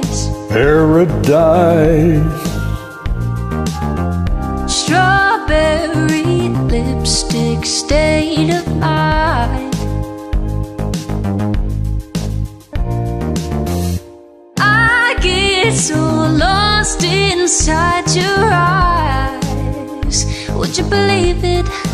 paradise. Paradise. Strawberry lipstick state of mind. I get so lost inside your eyes. Would you believe it?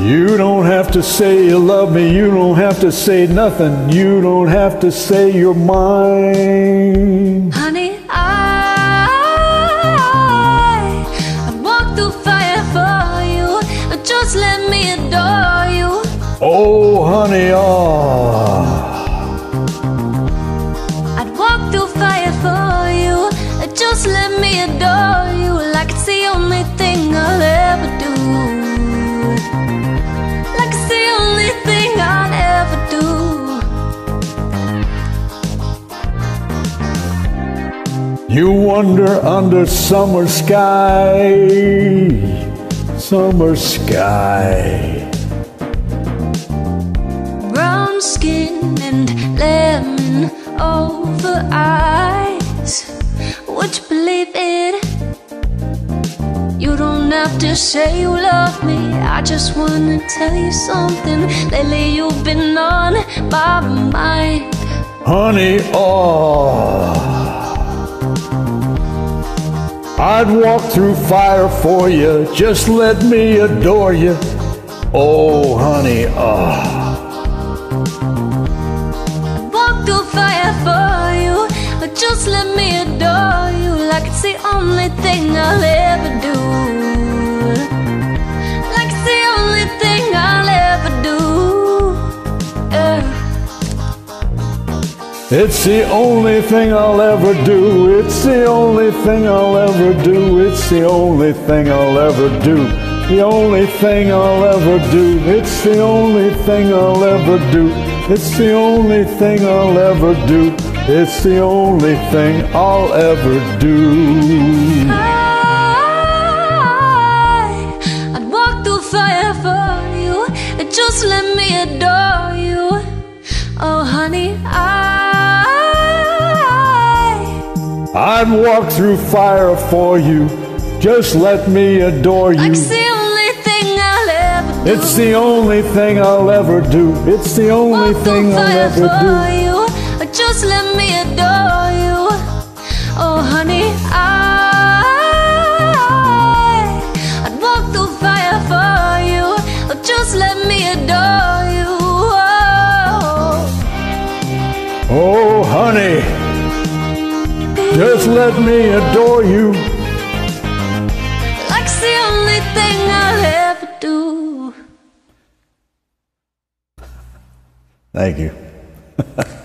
You don't have to say you love me. You don't have to say nothing. You don't have to say you're mine. Honey, I, I'd walk through fire for you. Just let me adore you. Oh, honey, ah. I'd walk through fire for you. Just let me adore you. Like it's the only thing I'll ever You wander under summer sky, summer sky. Brown skin and lemon over eyes. Would you believe it? You don't have to say you love me. I just wanna tell you something. Lately, you've been on my mind. Honey, oh. I'd walk through fire for you. Just let me adore you. Oh, honey, oh. Walk through fire for you. Just let me adore you. Like it's the only thing I'll ever It's the only thing I'll ever do. It's the only thing I'll ever do. It's the only thing I'll ever do. The only thing I'll ever do. It's the only thing I'll ever do. It's the only thing I'll ever do. It's the only thing I'll ever do. I'd walk through fire for you. Just let me adore you. it's the only thing I'll ever do. It's the only thing I'll ever do. It's the only walk thing I'll ever for do. you. Just let me adore you. Oh, honey, I, I'd walk through fire for you. Just let me adore you. Oh. Oh, honey, just let me adore you. Like the only thing I'll ever do. Thank you.